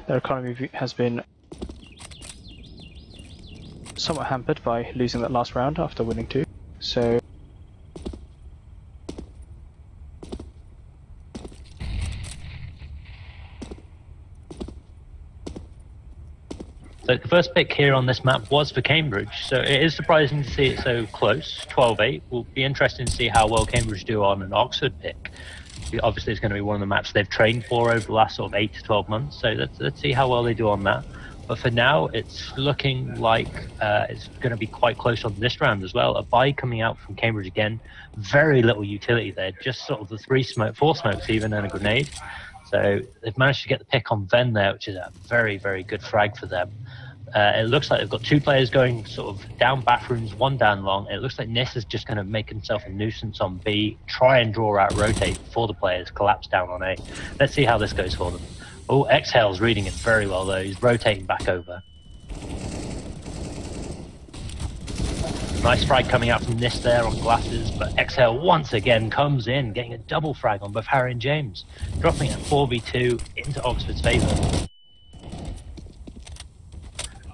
Their economy has been somewhat hampered by losing that last round after winning two. So So the first pick here on this map was for Cambridge, so it is surprising to see it so close, 12-8. Will be interesting to see how well Cambridge do on an Oxford pick. Obviously, it's going to be one of the maps they've trained for over the last sort of 8 to 12 months, so let's, let's see how well they do on that. But for now, it's looking like uh, it's going to be quite close on this round as well. A buy coming out from Cambridge again. Very little utility there, just sort of the three smoke, four smokes even, and a grenade. So they've managed to get the pick on Ven there, which is a very, very good frag for them. Uh, it looks like they've got two players going sort of down bathrooms, one down long. It looks like Nis is just going to make himself a nuisance on B, try and draw out rotate before the players collapse down on A. Let's see how this goes for them. Oh, Exhale's reading it very well though. He's rotating back over. Nice frag coming out from Nis there on glasses, but Exhale once again comes in, getting a double frag on both Harry and James, dropping it 4v2 into Oxford's favour.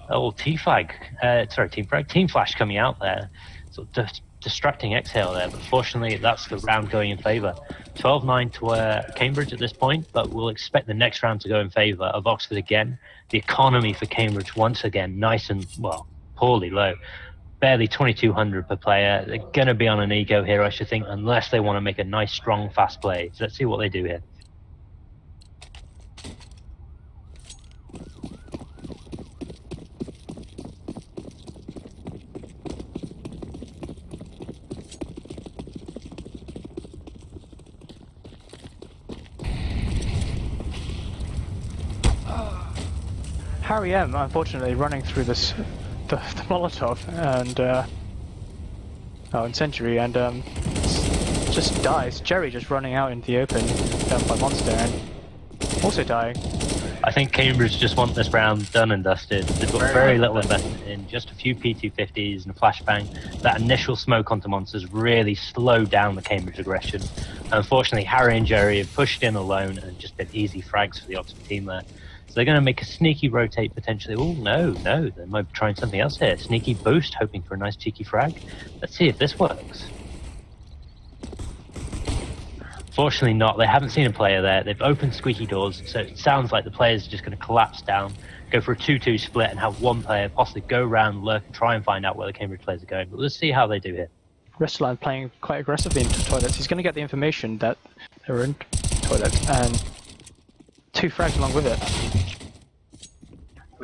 Oh, T-Flag, uh, sorry, Team Frag, Team Flash coming out there, sort of distracting Exhale there, but fortunately that's the round going in favour. 12-9 to uh, Cambridge at this point, but we'll expect the next round to go in favour of Oxford again. The economy for Cambridge once again nice and, well, poorly low. Barely 2200 per player. They're going to be on an eco here, I should think, unless they want to make a nice, strong, fast play. So let's see what they do here. Harry M, unfortunately, running through this the, the Molotov and uh, oh, and Century, and um, just dies. Jerry just running out into the open down by Monster and also dying. I think Cambridge just want this round done and dusted. They've got very little investment in just a few P250s and a flashbang. That initial smoke onto monsters really slowed down the Cambridge aggression. Unfortunately, Harry and Jerry have pushed in alone and just been easy frags for the Oxford team there. They're going to make a sneaky rotate potentially. Oh no, no, they might be trying something else here. Sneaky boost, hoping for a nice cheeky frag. Let's see if this works. Fortunately not. They haven't seen a player there. They've opened squeaky doors, so it sounds like the players are just going to collapse down, go for a 2-2 split, and have one player possibly go around, lurk, and try and find out where the Cambridge players are going. But let's see how they do here. Restaurant playing quite aggressively into toilets. He's going to get the information that they're in toilets and two frags along with it.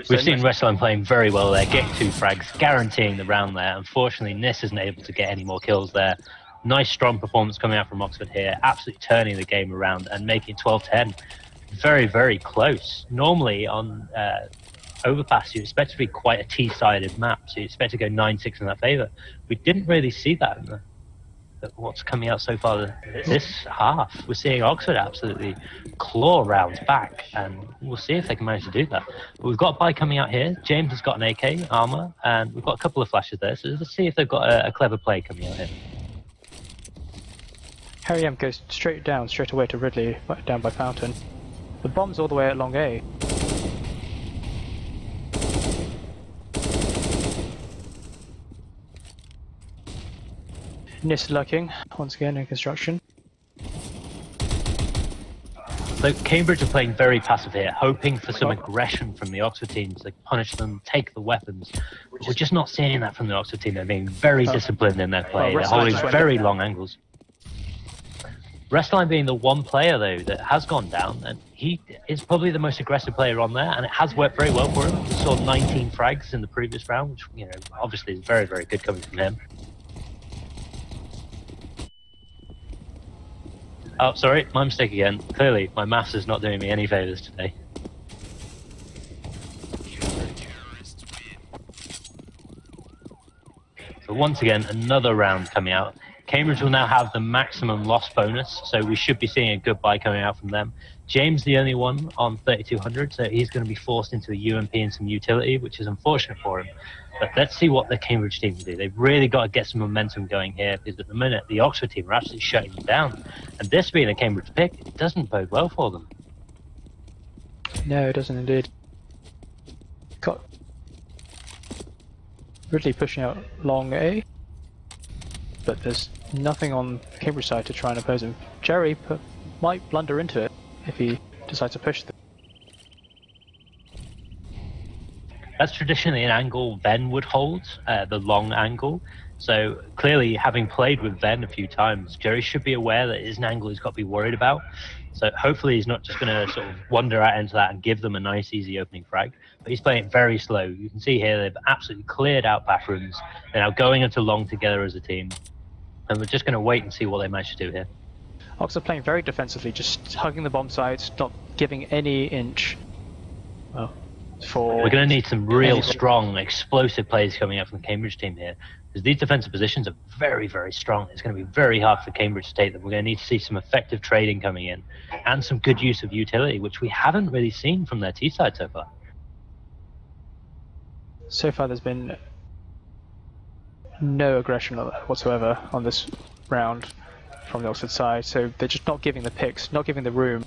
We've seen Wrestling playing very well there, getting two frags, guaranteeing the round there. Unfortunately, Nis isn't able to get any more kills there. Nice, strong performance coming out from Oxford here, absolutely turning the game around and making 12 10. Very, very close. Normally on uh, Overpass, you expect to be quite a T sided map, so you expect to go 9 6 in that favour. We didn't really see that in the, what's coming out so far this half. We're seeing Oxford absolutely claw rounds back, and we'll see if they can manage to do that. But we've got a buy coming out here. James has got an AK armor, and we've got a couple of flashes there. So let's see if they've got a, a clever play coming out here. Harry M goes straight down, straight away to Ridley, down by Fountain. The bomb's all the way at long A. Nis lurking, once again in construction. So Cambridge are playing very passive here, hoping for some aggression from the Oxford team to punish them, take the weapons. We're just not seeing that from the Oxford team. They're being very oh. disciplined in their play. They're holding very long angles. Restline being the one player though that has gone down, and he is probably the most aggressive player on there, and it has worked very well for him. We saw 19 frags in the previous round, which you know obviously is very very good coming from him. Oh, sorry, my mistake again. Clearly, my maths is not doing me any favors today. So once again, another round coming out. Cambridge will now have the maximum loss bonus, so we should be seeing a good buy coming out from them. James, the only one on 3200, so he's going to be forced into a UMP and some utility, which is unfortunate for him. But let's see what the Cambridge team do. They've really got to get some momentum going here because at the minute the Oxford team are absolutely shutting them down. And this being a Cambridge pick, it doesn't bode well for them. No, it doesn't indeed. Got Ridley pushing out long A, but there's nothing on Cambridge side to try and oppose him. Jerry might blunder into it if he decides to push. The- That's traditionally an angle Ven would hold, uh, the long angle. So clearly, having played with Ven a few times, Jerry should be aware that it is an angle he's got to be worried about. So hopefully he's not just going to sort of wander out into that and give them a nice, easy opening frag. But he's playing it very slow. You can see here they've absolutely cleared out bathrooms. They're now going into long together as a team. And we're just going to wait and see what they manage to do here. Ox are playing very defensively, just hugging the bomb sites, not giving any inch. Well, for We're going to need some real strong, explosive plays coming up from the Cambridge team here. Because these defensive positions are very, very strong. It's going to be very hard for Cambridge to take them. We're going to need to see some effective trading coming in and some good use of utility, which we haven't really seen from their T side so far. So far, there's been no aggression whatsoever on this round from the Oxford side, so they're just not giving the picks, not giving the room,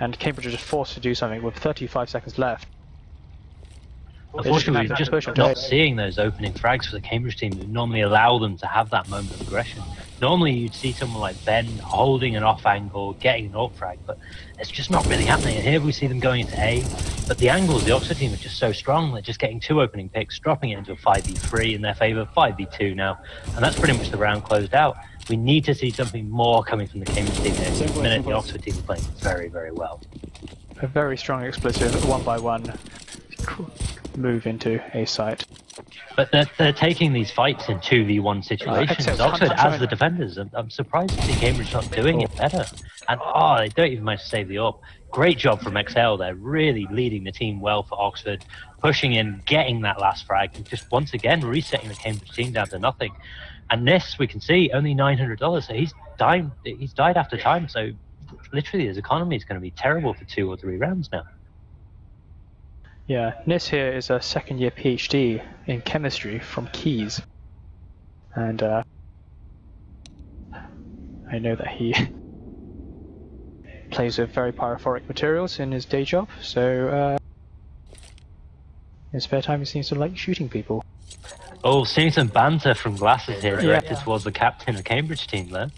and Cambridge are just forced to do something with 35 seconds left. Unfortunately, we're just just not on. seeing those opening frags for the Cambridge team that normally allow them to have that moment of aggression. Normally, you'd see someone like Ben holding an off angle, getting an alt frag, but it's just not really happening. And here we see them going into A, but the angles, the Oxford team are just so strong. They're just getting two opening picks, dropping it into a 5v3 in their favour, 5v2 now, and that's pretty much the round closed out. We need to see something more coming from the Cambridge team here. At the minute, the Oxford team are playing very, very well. A very strong explosive one by one move into a site. But they're, they're taking these fights in 2v1 situations. Oxford, as the defenders, I'm, I'm surprised to see Cambridge not doing it better. And oh, they don't even manage to save the AWP. Great job from XL there, really leading the team well for Oxford, pushing in, getting that last frag, and just once again resetting the Cambridge team down to nothing. And this, we can see, only $900. So he's died, he's died after time. So literally, his economy is going to be terrible for two or three rounds now. Yeah, Nis here is a second year PhD in chemistry from Caius. And uh, I know that he plays with very pyrophoric materials in his day job, so uh, in his spare time he seems to like shooting people. Oh, seeing some banter from Glasses here, Yeah. directed towards the captain of Cambridge team there.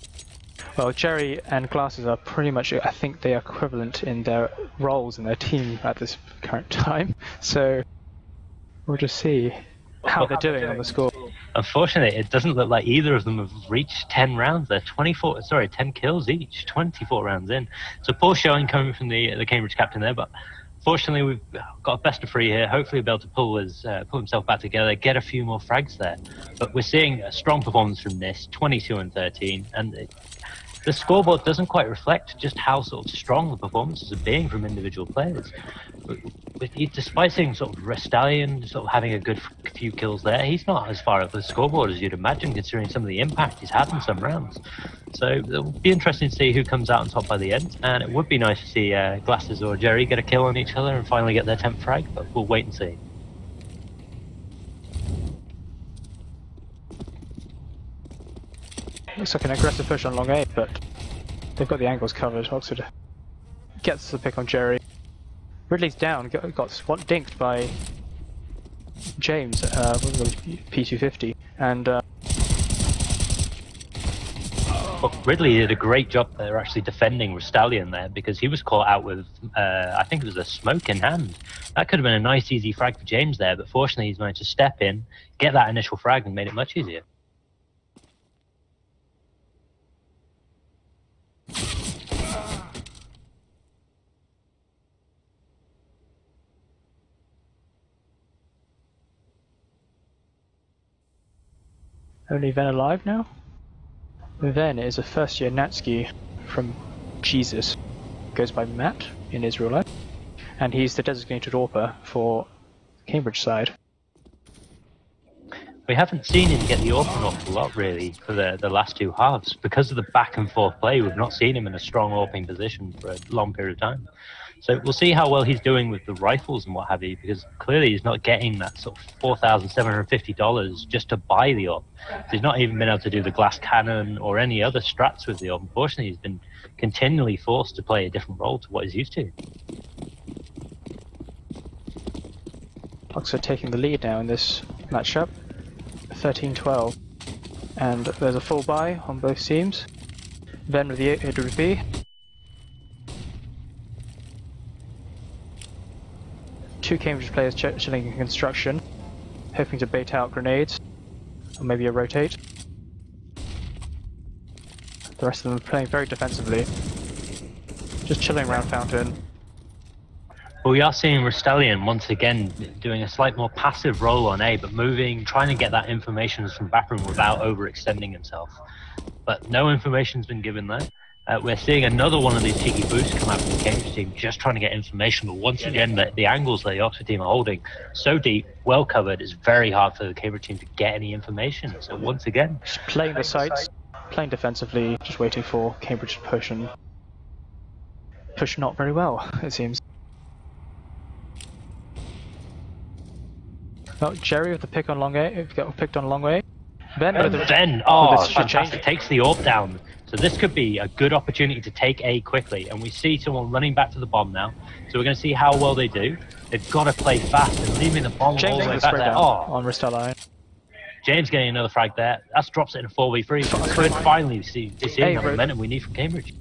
Well, Jerry and Glasses are pretty much, I think they are equivalent in their roles in their team at this current time, so we'll just see how they're doing on the score. Unfortunately, it doesn't look like either of them have reached 10 rounds. They're 24, sorry, 10 kills each, 24 rounds in. So poor showing coming from the the Cambridge captain there, but fortunately we've got a best of three here. Hopefully he'll be able to pull his uh, pull himself back together, get a few more frags there. But we're seeing a strong performance from this, 22 and 13, and it, the scoreboard doesn't quite reflect just how sort of strong the performances are being from individual players. Despite seeing sort of Restallion sort of having a good few kills there, he's not as far up the scoreboard as you'd imagine, considering some of the impact he's had in some rounds. So it'll be interesting to see who comes out on top by the end, and it would be nice to see uh, Glasses or Jerry get a kill on each other and finally get their 10th frag, but we'll wait and see. Looks like an aggressive push on long A, but they've got the angles covered. Oxford gets the pick on Jerry. Ridley's down, got, got dinked by James, uh, what was it, P250, and uh, But Ridley did a great job there actually defending Restallion there because he was caught out with, uh, I think it was a smoke in hand. That could have been a nice easy frag for James there, but fortunately he's managed to step in, get that initial frag and made it much easier. Only Ven alive now. Ven is a first year NatSci from Jesus, goes by Matt in Israel life, and he's the designated AWPer for Cambridge side. We haven't seen him get the open an awful lot really for the, the last two halves. Because of the back and forth play, we've not seen him in a strong opening position for a long period of time. So we'll see how well he's doing with the rifles and what have you, because clearly he's not getting that sort of four thousand seven hundred fifty dollars just to buy the op. He's not even been able to do the glass cannon or any other strats with the op. Unfortunately, he's been continually forced to play a different role to what he's used to. Oxford taking the lead now in this matchup, 13-12, and there's a full buy on both teams. Ven with the 800 B. two Cambridge players ch- chilling in construction, hoping to bait out grenades, or maybe a rotate. The rest of them are playing very defensively, just chilling around Fountain. But we are seeing Restelian once again doing a slight more passive role on A, but moving, trying to get that information from backroom without overextending himself. But no information's been given there. Uh, we're seeing another one of these cheeky boosts come out from the Cambridge team, just trying to get information. But once again, the, the angles that the Oxford team are holding so deep, well covered, it's very hard for the Cambridge team to get any information. So once again, Just playing the sites, playing defensively, just waiting for Cambridge to push and push not very well, it seems. Oh, Jerry with the pick on long A, got picked on long way. Ben with the Ben, oh, this should fantastic, takes the orb down. So this could be a good opportunity to take A quickly, and we see someone running back to the bomb now. So we're going to see how well they do. They've got to play fast and leaving the bomb all James the way back there. Oh, on. James getting another frag there. That drops it in a 4v3. We could finally see, see Hey, the momentum we need from Cambridge.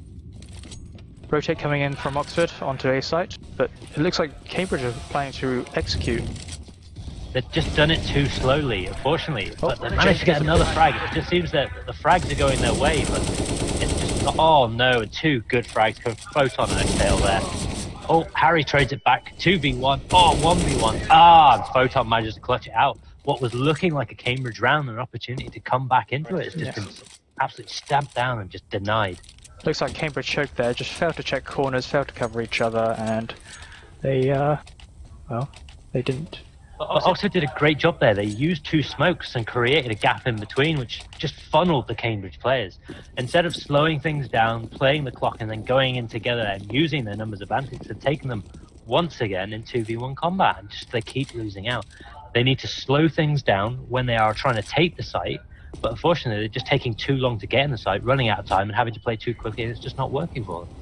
Rotate coming in from Oxford onto A site, but it looks like Cambridge are planning to execute. They've just done it too slowly, unfortunately. But Oh, they managed to get another frag. It just seems that the frags are going their way, but it's just not. Oh no, two good frags from Photon and Exhale there. Oh, Harry trades it back. 2v1. Oh, 1v1. Ah, and Photon manages to clutch it out. What was looking like a Cambridge round, an opportunity to come back into it, has just Yes. been absolutely stamped down and just denied. Looks like Cambridge choked there, just failed to check corners, failed to cover each other, and they, uh, well, they didn't. But Oxford did a great job there. They used two smokes and created a gap in between, which just funneled the Cambridge players. Instead of slowing things down, playing the clock, and then going in together and using their numbers advantage, they've taken them once again in 2v1 combat, and just they keep losing out. They need to slow things down when they are trying to take the site, but unfortunately, they're just taking too long to get in the site, running out of time, and having to play too quickly, and it's just not working for them.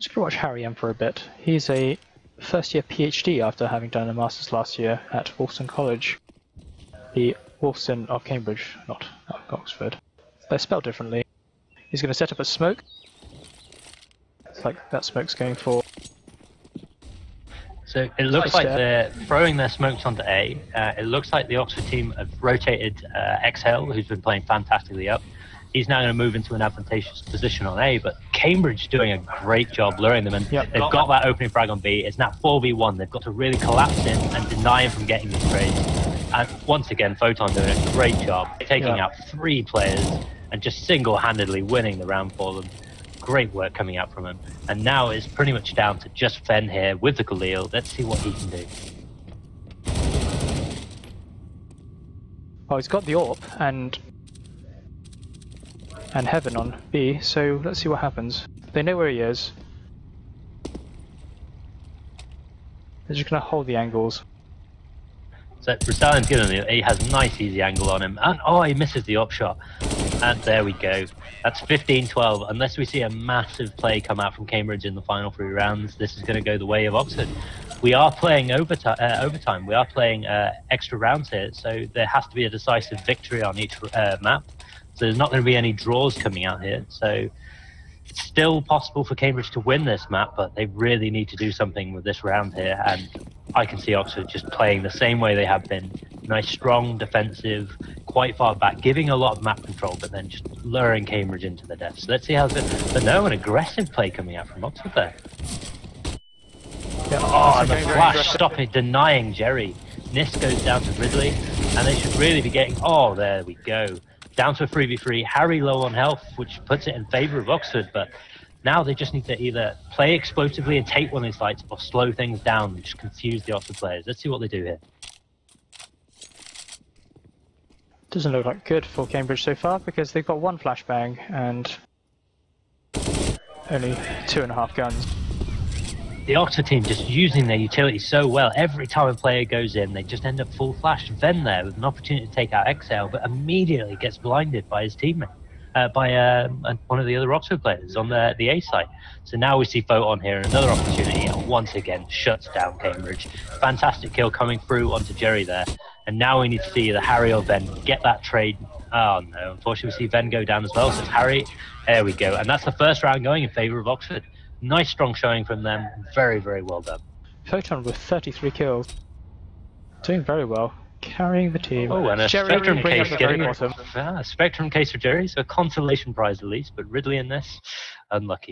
Just gonna watch Harry M for a bit. He's a first year PhD after having done a master's last year at Wolfson College. The Wolfson of Cambridge, not of Oxford. They're spelled differently. He's gonna set up a smoke. It's like that smoke's going for So it looks like they're throwing their smokes onto A. Uh, it looks like the Oxford team have rotated uh, Exhale, who's been playing fantastically up. He's now going to move into an advantageous position on A, but Cambridge doing a great job luring them, and Yep. they've got that opening frag on B. It's now 4v1. They've got to really collapse in and deny him from getting these trade. And once again, Photon doing a great job, taking Yeah. out three players and just single-handedly winning the round for them. Great work coming out from him. And now it's pretty much down to just Ven here with the Galil. Let's see what he can do. Oh, he's got the AWP and and Heaven on B, so let's see what happens. They know where he is. They're just gonna hold the angles. So Bristalian's good on it. He has a nice easy angle on him. And oh, he misses the up shot. And there we go. That's 15-12. Unless we see a massive play come out from Cambridge in the final three rounds, this is going to go the way of Oxford. We are playing overtime. Uh, overtime. We are playing uh, extra rounds here, so there has to be a decisive victory on each uh, map. There's not going to be any draws coming out here. So it's still possible for Cambridge to win this map, but they really need to do something with this round here. And I can see Oxford just playing the same way they have been. Nice, strong, defensive, quite far back, giving a lot of map control, but then just luring Cambridge into the depths. So let's see how the. But no, an aggressive play coming out from Oxford there. Oh, and the flash stopping, denying Jerry. Nis goes down to Ridley, and they should really be getting. Oh, there we go. Down to a 3v3. Harry low on health, which puts it in favour of Oxford, but now they just need to either play explosively and take one of these fights or slow things down and just confuse the Oxford players. Let's see what they do here. Doesn't look like good for Cambridge so far because they've got one flashbang and only two and a half guns. The Oxford team just using their utility so well. Every time a player goes in, they just end up full flash. Ven there with an opportunity to take out Exhale, but immediately gets blinded by his teammate, uh, by um, uh, one of the other Oxford players on the, the A side. So now we see Photon here, another opportunity, and once again shuts down Cambridge. Fantastic kill coming through onto Jerry there. And now we need to see the Harry or Ven get that trade. Oh no, unfortunately we see Ven go down as well. So Harry, there we go. And that's the first round going in favour of Oxford. Nice strong showing from them. Very, very well done. Photon with 33 kills. Doing very well. Carrying the team. Oh, and a Jerry Spectrum case very getting bottom. Ah, Spectrum case for Jerry, so a consolation prize at least, but Ridley in this, unlucky.